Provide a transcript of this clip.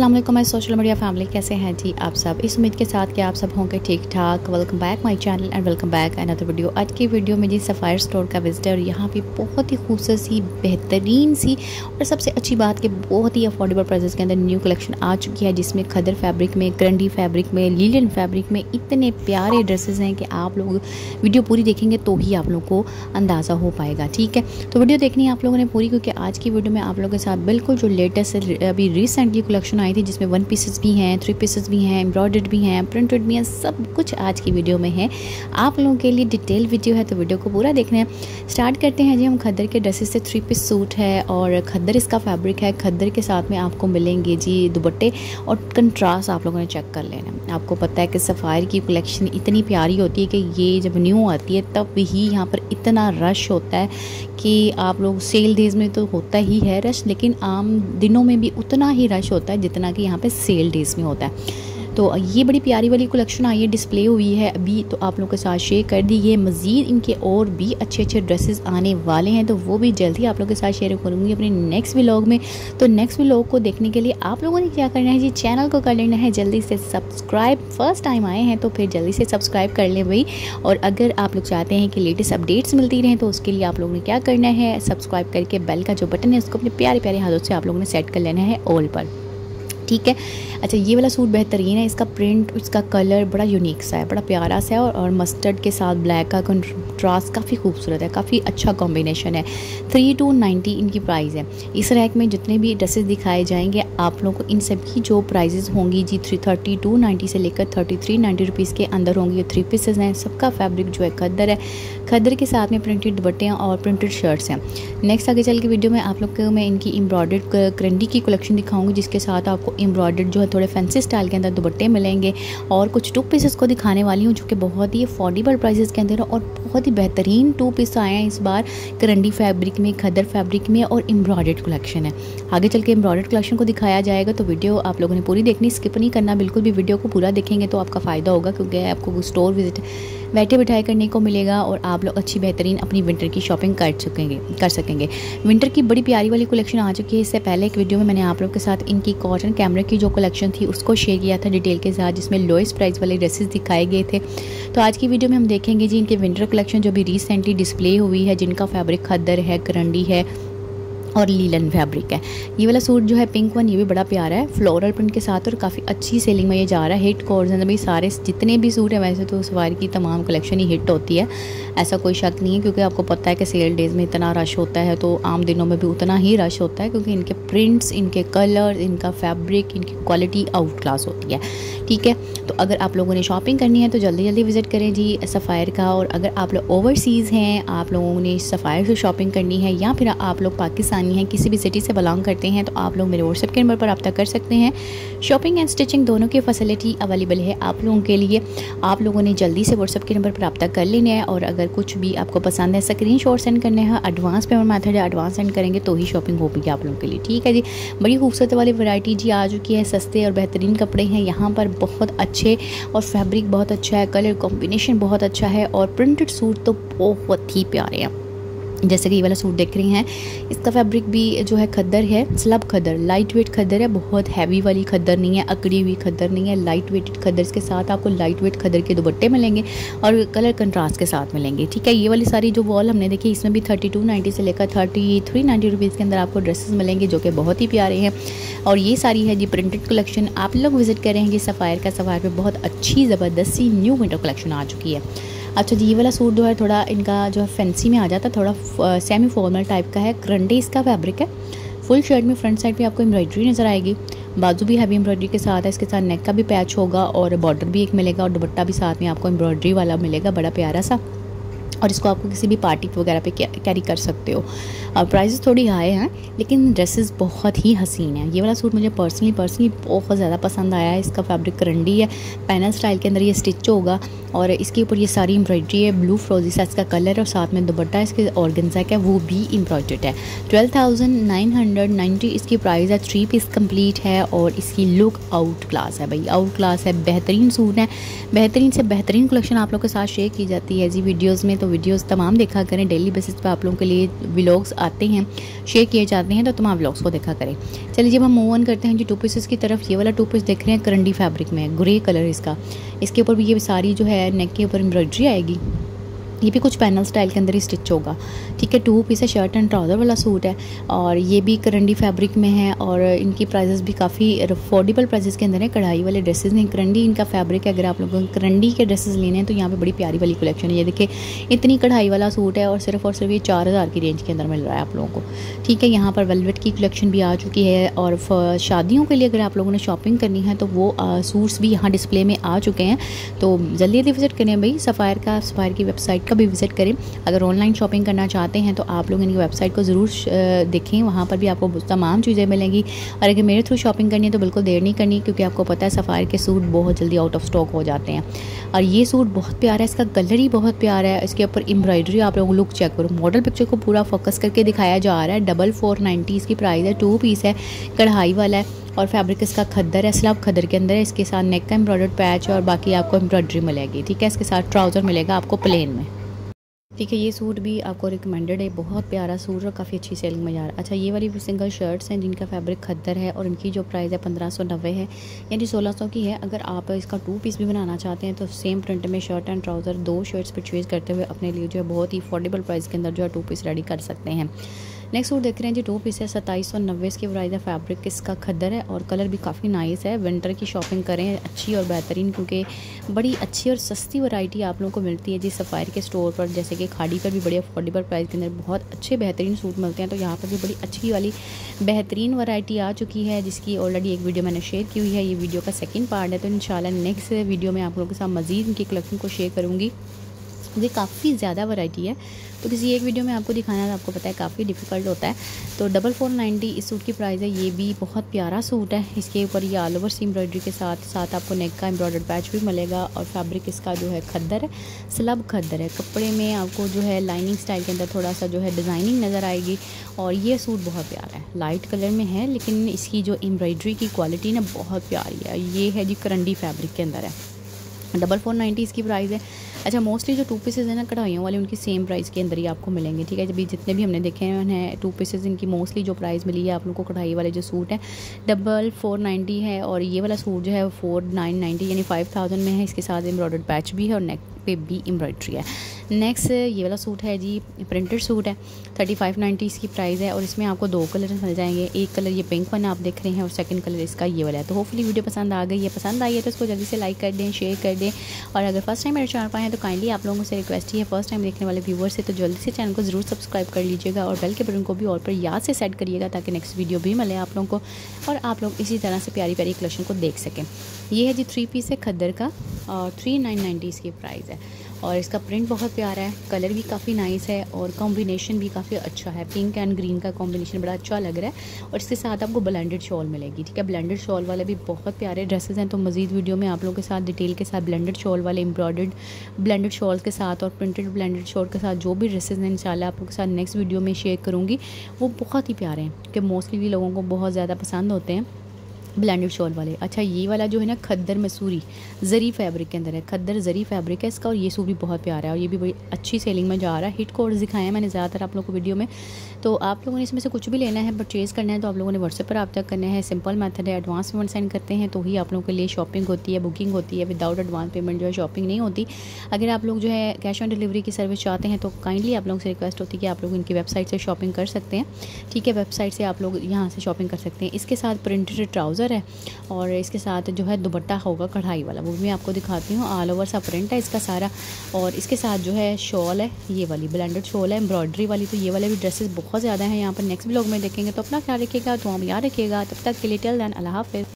अस्सलाम वालेकुम मैं सोशल मीडिया फैमिली कैसे हैं? जी, आप सब इस उम्मीद के साथ कि आप सब होंगे ठीक ठाक welcome back my channel and welcome back another video आज की वीडियो में जी सफ़ायर स्टोर का विजिटर यहाँ पे बहुत ही खूबसूरत सी, बेहतरीन सी और सबसे अच्छी बात कि बहुत ही अफोर्डेबल प्राइजेस के अंदर न्यू कलेक्शन आ चुकी है, जिसमें खदर फैब्रिक में, करंडी फैब्रिक में लीलन फैब्रिक में इतने प्यारे ड्रेसेज हैं कि आप लोग वीडियो पूरी देखेंगे तो ही आप लोग को अंदाज़ा हो पाएगा, ठीक है? तो वीडियो देखनी है आप लोगों ने पूरी, क्योंकि आज की वीडियो में आप लोगों के साथ बिल्कुल जो लेटेस्ट अभी रिसेंटली कलेक्शन आई थी, जिसमें वन पीसेस भी हैं थ्री पीसेस भी हैं एम्ब्रॉयड भी हैं प्रिंटेड भी हैं, सब कुछ आज की वीडियो में है। आप लोगों के लिए डिटेल वीडियो है तो वीडियो को पूरा देखना है। स्टार्ट करते हैं जी, हम खद्दर के ड्रेसेस से थ्री पीस सूट है और खद्दर इसका फैब्रिक है। खद्दर के साथ में आपको मिलेंगे जी दुबट्टे और कंट्रास्ट आप लोगों ने चेक कर लेना आपको पता है कि सफ़ायर की कलेक्शन इतनी प्यारी होती है कि ये जब न्यू आती है, तब ही यहाँ पर इतना रश होता है कि आप लोग सेल डेज़ में तो होता ही है रश लेकिन आम दिनों में भी उतना ही रश होता है जितना कि यहाँ पे सेल डेज़ में होता है। तो ये बड़ी प्यारी वाली कलेक्शन आई है डिस्प्ले हुई है अभी तो आप लोगों के साथ शेयर कर दी। ये मज़ीद इनके और भी अच्छे अच्छे ड्रेसेस आने वाले हैं तो वो भी जल्दी आप लोगों के साथ शेयर करूँगी अपने नेक्स्ट व्लॉग में। तो नेक्स्ट व्लॉग को देखने के लिए आप लोगों ने क्या करना है जी? चैनल को कर लेना है, जल्दी से सब्सक्राइब फ़र्स्ट टाइम आए हैं तो फिर जल्दी से सब्सक्राइब कर लें भाई। और अगर आप लोग चाहते हैं कि लेटेस्ट अपडेट्स मिलती रहें तो उसके लिए आप लोगों ने क्या करना है? सब्सक्राइब करके बेल का जो बटन है, उसको अपने प्यारे प्यारे हाथों से आप लोगों ने सेट कर लेना है ऑल पर। ठीक है। अच्छा ये वाला सूट बेहतरीन है इसका प्रिंट इसका कलर बड़ा यूनिक सा है बड़ा प्यारा सा है और, और मस्टर्ड के साथ ब्लैक का कंट्रास्ट काफ़ी खूबसूरत है काफ़ी अच्छा कॉम्बिनेशन है। थ्री टू नाइन्टी इनकी प्राइस है। इस रैक में जितने भी ड्रेसेस दिखाए जाएँगे आप लोगों को इन सब की जो प्राइजेज़ होंगी जी थ्री थर्टी टू नाइन्टी से लेकर थर्टी थ्री नाइन्टी रुपीज़ के अंदर होंगी। ये थ्री पीसेज हैं सबका फैब्रिक जो है कदर है। खद्दर के साथ में प्रिंटेड दुपट्टे हैं और प्रिंटेड शर्ट्स हैं। नेक्स्ट आगे चल के वीडियो में आप लोग को मैं इनकी एम्ब्रॉयड करंडी की कलेक्शन दिखाऊँगी, जिसके साथ आपको एम्ब्रॉयड जो है थोड़े फैंसी स्टाइल के अंदर दुपट्टे मिलेंगे। और कुछ टू पीसेस को दिखाने वाली हूँ, जो कि बहुत ही अफोर्डेबल प्राइसेस के अंदर और बहुत ही बेहतरीन टू पीस आए हैं इस बार। करंडी फैब्रिक में, खदर फैब्रिक में और एम्ब्रॉयड कलेक्शन है। आगे चल के एम्ब्रॉयड कलेक्शन को दिखाया जाएगा तो वीडियो आप लोगों ने पूरी देखनी, स्किप नहीं करना। बिल्कुल भी वीडियो को पूरा देखेंगे तो आपका फ़ायदा होगा क्योंकि आपको स्टोर विज़िट बैठे बिठाए करने को मिलेगा और आप लोग अच्छी बेहतरीन अपनी विंटर की शॉपिंग कर सकेंगे कर सकेंगे। विंटर की बड़ी प्यारी वाली कलेक्शन आ चुकी है। इससे पहले एक वीडियो में मैंने आप लोग के साथ इनकी कॉटन कैमरे की जो कलेक्शन थी उसको शेयर किया था डिटेल के साथ, जिसमें लोएस्ट प्राइस वाले ड्रेसेस दिखाए गए थे। तो आज की वीडियो में हम देखेंगे जी इनके विंटर कलेक्शन जो भी रिसेंटली डिस्प्ले हुई है जिनका फैब्रिक खद्दर है करंडी है और लीलन फैब्रिक है। ये वाला सूट जो है पिंक वन, ये भी बड़ा प्यारा है। फ्लोरल प्रिंट के साथ और काफ़ी अच्छी सेलिंग में ये जा रहा है। हिट कोर्स भाई सारे जितने भी सूट हैं, वैसे तो सवारी की तमाम कलेक्शन ही हिट होती है। ऐसा कोई शक नहीं है, क्योंकि आपको पता है कि सेल डेज़ में इतना रश होता है तो आम दिनों में भी उतना ही रश होता है, क्योंकि इनके प्रिंट्स इनके कलर इनका फैब्रिक इनकी क्वालिटी आउट क्लास होती है। ठीक है? तो अगर आप लोगों ने शॉपिंग करनी है तो जल्दी जल्दी विज़िट करें जी सफ़ायर का। और अगर आप लोग ओवरसीज़ हैं, आप लोगों ने सफ़ायर से शॉपिंग करनी है, या फिर आप लोग पाकिस्तानी हैं, किसी भी सिटी से बिलोंग करते हैं तो आप लोग मेरे व्हाट्सएप के नंबर पर रब्ता कर सकते हैं। शॉपिंग एंड स्टिचिंग दोनों की फैसिलिटी अवेलेबल है आप लोगों के लिए। आप लोगों ने जल्दी से व्हाट्सएप के नंबर पर रब्ता कर लेना है और अगर कुछ भी आपको पसंद है स्क्रीन शॉट सेंड करने हैं एडवांस पेमेंट मैथड है एडवांस सेंड करेंगे तो ही शॉपिंग हो होगी आप लोगों के लिए, ठीक है जी? बड़ी खूबसूरत वाली वैरायटी जी आ चुकी है, सस्ते और बेहतरीन कपड़े हैं, यहाँ पर बहुत अच्छे और फैब्रिक बहुत अच्छा है कलर कॉम्बिनेशन बहुत अच्छा है और प्रिंटेड सूट तो बहुत ही प्यारे हैं। जैसे कि ये वाला सूट देख रही हैं। इसका फैब्रिक भी जो है खद्दर है slub khaddar light weight khaddar है, बहुत हैवी वाली खद्दर नहीं है, अकड़ी हुई खद्दर नहीं है लाइट वेटेड खद्दर। इसके साथ आपको लाइट वेट खद्दर के दुपट्टे मिलेंगे और कलर कंट्रास्ट के साथ मिलेंगे, ठीक है? ये वाली सारी जो वॉल हमने देखी, इसमें भी थर्टी टू नाइन्टी से लेकर थर्टी थ्री नाइन्टी रुपीज़ के अंदर आपको ड्रेसेस मिलेंगे, जो कि बहुत ही प्यारे हैं। और ये सारी है जी प्रिंटेड कलेक्शन आप लोग विज़िट करेंगे सफ़ायर का सफ़ायर पर बहुत अच्छी, ज़बरदस्त न्यू विंटर कलेक्शन आ चुकी है। अच्छा जी, ये वाला सूट जो है थोड़ा इनका जो है फैंसी में आ जाता है, थोड़ा सेमी फॉर्मल टाइप का है। करंटे इसका फैब्रिक है। फुल शर्ट में फ्रंट साइड पे आपको एम्ब्रॉयडरी नज़र आएगी। बाजू भी हैवी एम्ब्रॉयडरी के साथ है, इसके साथ नेक का भी पैच होगा और बॉर्डर भी एक मिलेगा और दुपट्टा भी साथ में आपको एम्ब्रॉयडरी वाला मिलेगा, बड़ा प्यारा सा। और इसको आपको किसी भी पार्टी वगैरह पे कैरी कर सकते हो। प्राइसेस थोड़ी हाई हैं, लेकिन ड्रेसेस बहुत ही हसीन हैं। ये वाला सूट मुझे पर्सनली पर्सनली बहुत ज़्यादा पसंद आया है। इसका फैब्रिक करंडी है। पैनल स्टाइल के अंदर ये स्टिच होगा और इसके ऊपर ये सारी एम्ब्रॉयड्री है। ब्लू फ्रोजी सा इसका कलर और साथ में दुपट्टा इसके ऑर्गेन्जा का वो भी एम्ब्रॉयड है। Twelve thousand nine hundred ninety इसकी प्राइस है। थ्री पीस कंप्लीट है और इसकी लुक आउट क्लास है भाई। आउट क्लास है। बेहतरीन सूट है। बेहतरीन से बेहतरीन कलेक्शन आप लोग के साथ शेयर की जाती है जी वीडियोज़ में। तो वीडियोस तमाम देखा करें। डेली बेसिस पे आप लोगों के लिए व्लॉग्स आते हैं, शेयर किए जाते हैं तो तमाम व्लॉग्स को देखा करें। चलिए, जब हम मूव ऑन करते हैं, जो टू पीसेस की तरफ़, ये वाला टू पीस देख रहे हैं, करंडी फैब्रिक में ग्रे कलर इसका। इसके ऊपर भी ये सारी जो है नेक के ऊपर एम्ब्रॉयड्री आएगी। ये भी कुछ पैनल स्टाइल के अंदर ही स्टिच होगा। ठीक है टू पीस है शर्ट एंड ट्राउज़र वाला सूट है और ये भी करंडी फैब्रिक में है और इनकी प्राइजेस भी काफ़ी अफोर्डेबल प्राइजेस के अंदर है। कढ़ाई वाले ड्रेसेस हैं करंडी इनका फैब्रिक है। अगर आप लोगों को करंडी के ड्रेसेस लेने हैं तो यहाँ पे बड़ी प्यारी वाली कलेक्शन है। ये देखिए, इतनी कढ़ाई वाला सूट है और सिर्फ़ और सिर्फ़ ये चार हज़ार की रेंज के अंदर मिल रहा है आप लोगों को। ठीक है, यहाँ पर वेलवेट की कलेक्शन भी आ चुकी है और शादियों के लिए अगर आप लोगों ने शॉपिंग करनी है तो वो सूट्स भी यहाँ डिस्प्ले में आ चुके हैं। तो जल्दी जल्दी विज़िट करें भाई सफ़ायर का सफ़ायर की वेबसाइट का भी विज़िट करें। अगर ऑनलाइन शॉपिंग करना चाहते हैं तो आप लोग इनकी वेबसाइट को ज़रूर देखें। वहाँ पर भी आपको तमाम चीज़ें मिलेंगी। और अगर मेरे थ्रू शॉपिंग करनी है तो बिल्कुल देर नहीं करनी, क्योंकि आपको पता है सफ़ार के सूट बहुत जल्दी आउट ऑफ़ स्टॉक हो जाते हैं। और ये सूट बहुत प्यारा है, इसका कलर ही बहुत प्यारा है। इसके ऊपर एम्ब्रॉयडरी आप लोग लुक चेक करो। मॉडल पिक्चर को पूरा फोकस करके दिखाया जा रहा है। डबल फोर नाइन्टी इसकी प्राइस है टू पीस है, कढ़ाई वाला है। और फैब्रिक इसका खद्दर है स्लब खद्दर के अंदर है। इसके साथ नेक का एम्ब्रॉयडर्ड पैच और बाकी आपको एम्ब्रॉयडरी मिलेगी, ठीक है? इसके साथ ट्राउज़र मिलेगा आपको प्लेन में। ठीक है, ये सूट भी आपको रिकमेंडेड है, बहुत प्यारा सूट और काफ़ी अच्छी सेलिंग में जा रहा है। अच्छा ये वाली सिंगल शर्ट्स हैं जिनका फैब्रिक खद्दर है और इनकी जो प्राइस है पंद्रह सौ नब्बे है, यानी सोलह सौ की है। अगर आप इसका टू पीस भी बनाना चाहते हैं तो सेम प्रिंट में शर्ट एंड ट्राउज़र दो शर्ट्स परचेज़ करते हुए अपने लिए जो है बहुत ही अफोर्डेबल प्राइस के अंदर जो है टू पीस रेडी कर सकते हैं। नेक्स्ट सूट देख रहे हैं जी टू पीस है, सत्ताईस सौ नब्बे इसकी प्राइस है फैब्रिक इसका खद्दर है और कलर भी काफ़ी नाइस है। विंटर की शॉपिंग करें, अच्छी और बेहतरीन, क्योंकि बड़ी अच्छी और सस्ती वैरायटी आप लोगों को मिलती है जी सफ़ायर के स्टोर पर। जैसे कि खाड़ी पर भी बड़ी अफोर्डेबल प्राइस के अंदर बहुत अच्छे बेहतरीन सूट मिलते हैं तो यहाँ पर भी बड़ी अच्छी वाली बेहतरीन वैरायटी आ चुकी है, जिसकी ऑलरेडी एक वीडियो मैंने शेयर की हुई है। ये वीडियो का सेकेंड पार्ट है तो इन नेक्स्ट वीडियो में आप लोगों के साथ मज़ीद इनकी कलेक्शन को शेयर करूँगी। ये काफ़ी ज़्यादा वैरायटी है। तो किसी एक वीडियो में आपको दिखाना तो आपको पता है काफ़ी डिफ़िकल्ट होता है। तो डबल फोर नाइन्टी इस सूट की प्राइस है। ये भी बहुत प्यारा सूट है। इसके ऊपर ये ऑल ओवर सी एम्ब्रॉयडरी के साथ साथ आपको नेक का एम्ब्रॉयडर्ड पैच भी मिलेगा और फैब्रिक इसका जो है खद्दर है स्लब खद्दर है। कपड़े में आपको जो है लाइनिंग स्टाइल के अंदर थोड़ा सा जो है डिज़ाइनिंग नज़र आएगी और ये सूट बहुत प्यारा है। लाइट कलर में है, लेकिन इसकी जो एम्ब्रॉयडरी की क्वालिटी ना बहुत प्यारी है। ये है जी करंडी फैब्रिक के अंदर है। डबल फोर नाइन्टी इसकी प्राइस है। अच्छा मोस्टली जो टू पीसेज हैं ना, कढ़ाइयों वाले, उनकी सेम प्राइस के अंदर ही आपको मिलेंगे, ठीक है? जब जितने भी हमने देखे हैं टू पीसेज इनकी मोस्टली जो प्राइस मिली है, आप लोगों को कढ़ाई वाले जो सूट है, डबल फोर नाइन्टी है, और ये वाला सूट जो है फोर नाइन नाइन्टी यानी फाइव थाउज़ेंड में है। इसके साथ एम्ब्रॉयड पैच भी है और नेक पे भी एम्ब्रॉयड्री है। नेक्स्ट ये वाला सूट है जी प्रिंटेड सूट है। थर्टी फाइव नाइन्टी इसकी प्राइस है और इसमें आपको दो कलर मिल जाएँगे। एक कलर ये पिंक वन आप देख रहे हैं और सेकंड कलर इसका ये वाला है। तो होपफुली वीडियो पसंद आ गई है। पसंद आई है तो इसको जल्दी से लाइक कर दें शेयर कर दें। और अगर फ़र्स्ट टाइम मेरे चैनल पर हैं तो काइंडली आप लोगों से रिक्वेस्ट ही है फ़र्स्ट टाइम देखने वाले व्यूवर से तो जल्दी से चैनल को ज़रूर सब्सक्राइब कर लीजिएगा और बेल के बटन को भी और पर याद से सेट करिएगा ताकि नेक्स्ट वीडियो भी मिले आप लोगों को और आप लोग इसी तरह से प्यारी प्यारी कलेक्शन को देख सकें। ये है जी थ्री पीस है खद्दर का और थ्री नाइन नाइन्टी इसकी प्राइस है। और इसका प्रिंट बहुत प्यारा है कलर भी काफ़ी नाइस है और कॉम्बिनेशन भी काफ़ी अच्छा है। पिंक एंड ग्रीन का कॉम्बिनेशन बड़ा अच्छा लग रहा है और इसके साथ आपको ब्लेंडेड शॉल मिलेगी, ठीक है? ब्लेंडेड शॉल वाले भी बहुत प्यारे ड्रेसेस हैं तो मज़ीद वीडियो में आप लोगों के साथ डिटेल के साथ ब्लेंडेड शॉल वाले एम्ब्रॉयड ब्लेंडेड शॉल के साथ और प्रिंटेड ब्लेंडेड शॉल के साथ जो भी ड्रेसेज हैं, इंशाल्लाह आप लोगों के साथ नेक्स्ट वीडियो में शेयर करूँगी। वो बहुत ही प्यारे हैं क्योंकि मोस्टली लोगों को बहुत ज़्यादा पसंद होते हैं। ब्लेंडेड शॉल वाले। अच्छा ये वाला जो है ना, खद्दर मसूरी, जरी फैब्रिक के अंदर है। खद्दर जरी फैब्रिक है, इसका और ये सूट भी बहुत प्यारा है और ये भी बड़ी अच्छी सेलिंग में जा रहा है। हिट कोड दिखाए हैं मैंने ज़्यादातर आप लोगों को वीडियो में। तो आप लोगों ने इसमें से कुछ भी लेना है, परचेज़ करना है तो आप लोगों ने व्हाट्सएप पर आप तक करना है। सिंपल मेथड है, एडवांस पेमेंट सेंड करते हैं तो ही आप लोगों के लिए शॉपिंग होती है, बुकिंग होती है। विदाउट एडवांस पेमेंट जो है, शॉपिंग नहीं होती। अगर आप लोग जो है, कैश ऑन डिलीवरी की सर्विस चाहते हैं तो काइंडली आप लोगों से रिक्वेस्ट होती है कि आप लोग इनकी वेबसाइट से शॉपिंग कर सकते हैं। ठीक है, वेबसाइट से आप लोग यहाँ से शॉपिंग कर सकते हैं। इसके साथ प्रिंटेड ट्राउज़र है और इसके साथ जो है दुपट्टा होगा कढ़ाई वाला, वो भी मैं आपको दिखाती हूँ। ऑल ओवर सा प्रिंट है इसका सारा और इसके साथ जो है शॉल है, ये वाली ब्लेंडेड शॉल है एम्ब्रॉयडरी वाली तो ये वाले भी ड्रेसेस बहुत ज़्यादा हैं। यहाँ पर नेक्स्ट ब्लॉग में देखेंगे तो अपना ख्याल रखिएगा तो हम याद रखिएगा। तब तक के लिए टेल दैन अल्लाह हाफिज़।